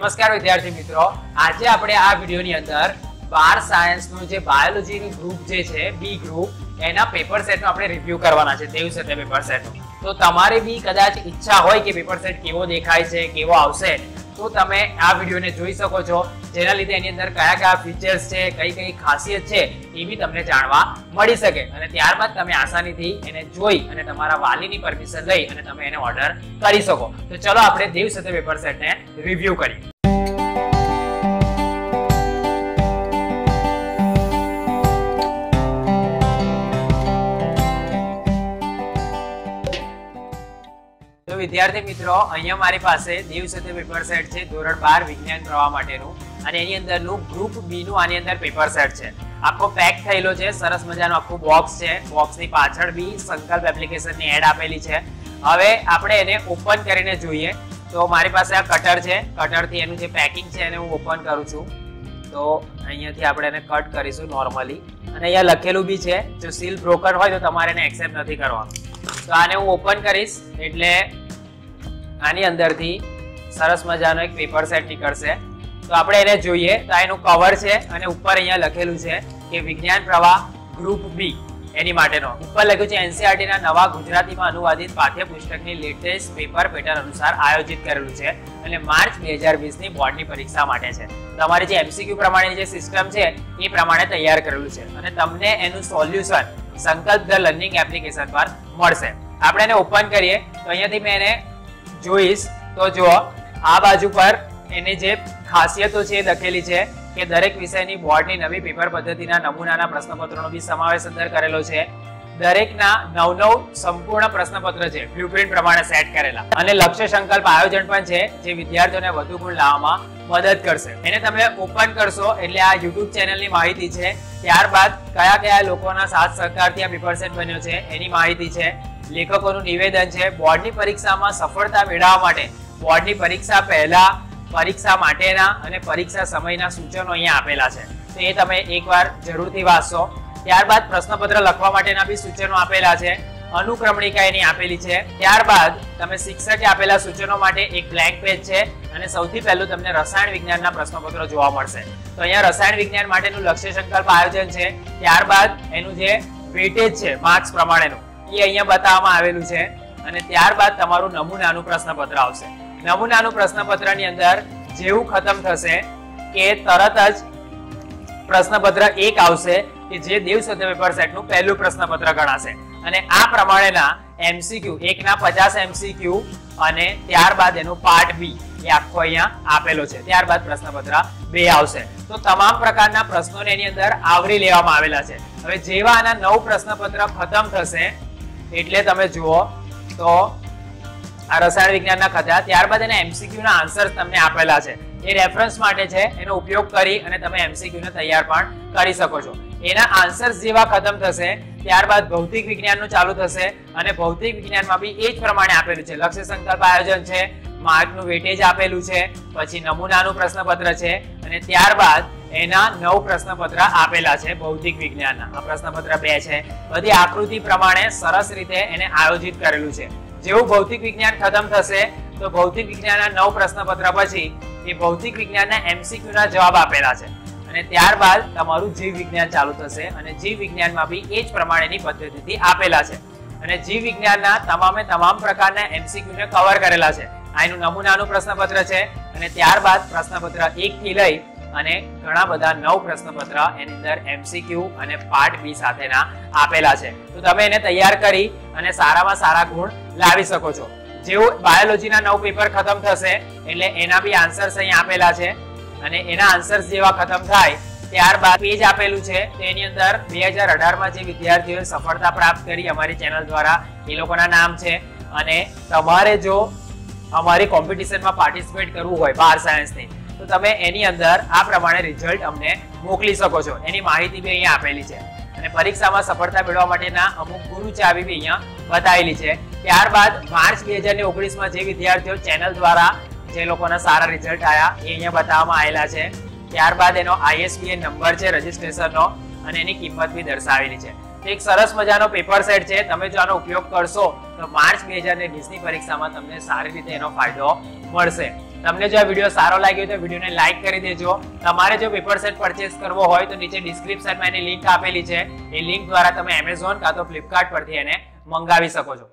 નમસ્કાર વિદ્યાર્થી મિત્રો. આજે આપણે આ વિડીયોની અંદર બાર સાયન્સનું જે બાયોલોજીનું ગ્રુપ જે છે બી ગ્રુપ એના પેપર સેટનો આપણે રિવ્યુ કરવાના છે. તેવું તે પેપર સેટનું તો તમારે બી કદાચ ઈચ્છા હોય કે પેપર સેટ કેવો દેખાય છે, કેવો આવશે તો તમે આ વિડીયોને જોઈ શકો છો. જેના લીધે એની અંદર કયા કયા ફીચર્સ છે, કઈ કઈ ખાસિયત છે, એ બી તમને જાણવા મળી શકે. અને ત્યારબાદ તમે આસાનીથી એને જોઈ અને તમારા વાલીની પરમિશન લઈ અને તમે એને ઓર્ડર કરી શકો. તો ચલો આપણે દેવ સાથે પેપર સેટને રિવ્યૂ કરીએ. વિદ્યાર્થી મિત્રો, અહીંયા મારી પાસે દેવ સાથે પેપર સેટ છે, ધોરણ બાર વિજ્ઞાન પ્રવાહ માટેનું. અને એની અંદરનું ગ્રુપ બી નું આની અંદર પેપર સેટ છે. આખો પેક થયેલો છે, સરસ મજાનો આખું બોક્સ છે. બોક્સની પાછળ બી સંકલ્પ એપ્લિકેશનની એડ આપેલી છે. હવે આપણે એને ઓપન કરીને જોઈએ. તો મારી પાસે આ કટર છે. કટરથી એનું જે પેકિંગ છે, એને હું ઓપન કરું છું. તો અહીંયાથી આપણે એને કટ કરીશું નોર્મલી અને અહીંયા લખેલું બી છે, જો સીલ બ્રોકન હોય તો તમારે એને એક્સેપ્ટ નથી કરવાનું. તો આને હું ઓપન કરીશ, એટલે આની અંદરથી સરસ મજાનો એક પેપર સેટ નીકળશે. તો આપણે એને જોઈએ, તો આ એનું કવર છે અને ઉપર અહીંયા લખેલું છે કે વિજ્ઞાન પ્રવાહ ગ્રુપ બી એની માટેનો. ઉપર લખ્યું છે એનસીઆરટીના નવા ગુજરાતીમાં અનુવાદિત પાઠ્યપુસ્તકની લેટેસ્ટ પેપર પેટર્ન અનુસાર આયોજિત કરેલું છે અને માર્ચ બે હજાર વીસની બોર્ડની પરીક્ષા માટે છે. તમારી જે એમસીક્યુ પ્રમાણેની જે સિસ્ટમ છે, એ પ્રમાણે તૈયાર કરેલું છે. અને તમને એનું સોલ્યુશન સંકલ્પ ધ લર્નિંગ એપ્લિકેશન પર મળશે. આપણે એને ઓપન કરીએ, તો અહીંયાથી મેં એને જોઈશ, તો જુઓ, આ બાજુ પર એની જે ખાસિયતો છે એ લખેલી છે કે દરેક વિષયની બોર્ડની નવી પેપર પદ્ધતિના નમૂનાના પ્રશ્નપત્રોનો બી સમાવેશ અંદર કરેલો છે. દરેકના નવ નવ સંપૂર્ણ પ્રશ્નપત્ર છે બ્લુપ્રિન્ટ પ્રમાણે સેટ કરેલા. અને લક્ષ્ય સંકલ્પ આયોજન પણ છે, જે વિદ્યાર્થીઓને વધુ ગુણ લાવવામાં મદદ કરશે. એને તમે ઓપન કરશો એટલે આ યુટ્યુબ ચેનલની માહિતી છે. ત્યારબાદ કયા કયા લોકોના સાથ સહકારથી આ પેપર સેટ બન્યો છે, એની માહિતી છે. લેખકોનું નિવેદન છે, બોર્ડની પરીક્ષામાં સફળતા મેળવવા માટે. બોર્ડની પરીક્ષા પહેલા, પરીક્ષા માટેના અને પરીક્ષા સમયના સૂચનો અહીંયા આપેલા છે. તો એ તમે એકવાર જરૂરથી વાંચશો. ત્યારબાદ પ્રશ્નપત્ર લખવા માટેના બી સૂચનો આપેલા છે. અનુક્રમણિકા એની આપેલી છે. ત્યારબાદ તમે શિક્ષકે આપેલા સૂચનો માટે એક બ્લેન્ક પેજ છે અને સૌથી પહેલું તમને રસાયણ વિજ્ઞાનના પ્રશ્નપત્રો જોવા મળશે. તો અહીંયા રસાયણ વિજ્ઞાન માટેનું લક્ષ્ય સંકલ્પ આયોજન છે. ત્યારબાદ એનું જે વેટેજ છે માર્ક્સ પ્રમાણેનું. એ અહીંયા બતાવવામાં આવેલું છે અને ત્યારબાદ તમારું નમૂનાનું પ્રશ્નપત્ર આવશે. નમૂનાનું પ્રશ્નપત્રની અંદર જેવું ખતમ થશે કે તરત જ પ્રશ્નપત્ર એક આવશે કે જે દેવ સત્ય પેપર સેટનું પહેલું પ્રશ્નપત્ર ગણાશે. અને આ પ્રમાણેના એમસીક્યુ એકના પચાસ એમસીક્યુ અને ત્યારબાદ એનું પાર્ટ બી એ આખો અહીંયા આપેલો છે. ત્યારબાદ પ્રશ્નપત્ર બે આવશે. તો તમામ પ્રકારના પ્રશ્નોને એની અંદર આવરી લેવામાં આવેલા છે. હવે જેવા આના નવ પ્રશ્નપત્ર ખતમ થશે એટલે તમે જુઓ તો આ રસાયણ વિજ્ઞાનના ખતા ત્યારબાદ એના એમસીક્યુ ના આન્સર્સ તમને આપેલા છે. એ રેફરન્સ માટે છે, એનો ઉપયોગ કરી અને તમે એમસીક્યુ ને તૈયાર પણ કરી શકો છો. એના આન્સર્સ જેવા ખતમ થશે, ત્યારબાદ ભૌતિક વિજ્ઞાનનું ચાલુ થશે અને ભૌતિક વિજ્ઞાનમાં બી એ જ પ્રમાણે આપેલું છે. લક્ષ્ય સંકલ્પ આયોજન છે, માર્કનું વેટેજ આપેલું છે, પછી નમૂનાનું પ્રશ્નપત્ર છે અને ત્યારબાદ એના નવ પ્રશ્નપત્ર આપેલા છે ભૌતિક વિજ્ઞાનના. આ પ્રશ્નપત્ર બે છે. બધી આકૃતિ પ્રમાણે સરસ રીતે એને આયોજિત કરેલું છે. જેવું ભૌતિક વિજ્ઞાન ખતમ થશે, તો ભૌતિક વિજ્ઞાનના નવ પ્રશ્નપત્ર પછી એ ભૌતિક વિજ્ઞાનના એમસીક્યુ જવાબ આપેલા છે. અને ત્યારબાદ તમારું જીવ વિજ્ઞાન ચાલુ થશે અને જીવ વિજ્ઞાનમાં બી એ જ પ્રમાણેની પદ્ધતિથી આપેલા છે. અને જીવ વિજ્ઞાનના તમામે તમામ પ્રકારના એમસીક્યુ ને કવર કરેલા છે. આ એનું નમૂનાનું પ્રશ્નપત્ર છે. અને ત્યારબાદ પ્રશ્નપત્ર એક થી લઈ અને ઘણા બધા નવ પ્રશ્નપત્ર એની અંદર એમસીક્યુ અને પાર્ટ બી સાથેના આપેલા છે. તો તમે એને તૈયાર કરી અને સારામાં સારા ગુણ લાવી શકો છો. જેવું બાયોલોજીના નવ પેપર ખતમ થશે, એટલે એના બી આન્સર્સ અહીં આપેલા છે. અને એના આન્સર્સ જેવા ખતમ થાય, ત્યારબાદ પેજ આપેલું છે તેની અંદર બે હજાર અઢારમાં જે વિદ્યાર્થીઓએ સફળતા પ્રાપ્ત કરી અમારી ચેનલ દ્વારા, એ લોકોના નામ છે. અને તમારે જો અમારી કોમ્પિટિશનમાં પાર્ટિસિપેટ કરવું હોય, બાર સાયન્સની તો તમે એની અંદર આ પ્રમાણે રિઝલ્ટ અમને મોકલી શકો છો. એની માહિતી બી અહીંયા આપેલી છે. અને પરીક્ષામાં સફળતા મેળવવા માટેના અમુક ગુરુ ચાવી બી અહીંયા બતાવેલી છે. ત્યારબાદ માર્ચ બે હજાર ઓગણીસમાં જે વિદ્યાર્થીઓ ચેનલ દ્વારા જે લોકોના સારા રિઝલ્ટ આવ્યા એ અહીંયા બતાવવામાં આવેલા છે. ત્યારબાદ એનો આઈએસબીએન નંબર છે રજીસ્ટ્રેશનનો અને એની કિંમત બી દર્શાવેલી છે. એક સરસ મજાનો પેપર સેટ છે. તમે જો આનો ઉપયોગ કરશો, તો માર્ચ બે હજાર વીસની પરીક્ષામાં તમને સારી રીતે એનો ફાયદો મળશે. તમને જો આ વીડિયો સારો લાગ્યો તો વિડીયોને લાઇક કરી દેજો. તમારે જો પેપર સેટ પરચેસ કરવો હોય તો નીચે ડિસ્ક્રિપ્શનમાં એની લિંક આપેલી છે. એ લિંક દ્વારા તમે એમેઝોન કાં તો ફ્લિપકાર્ટ પરથી એને મંગાવી શકો છો.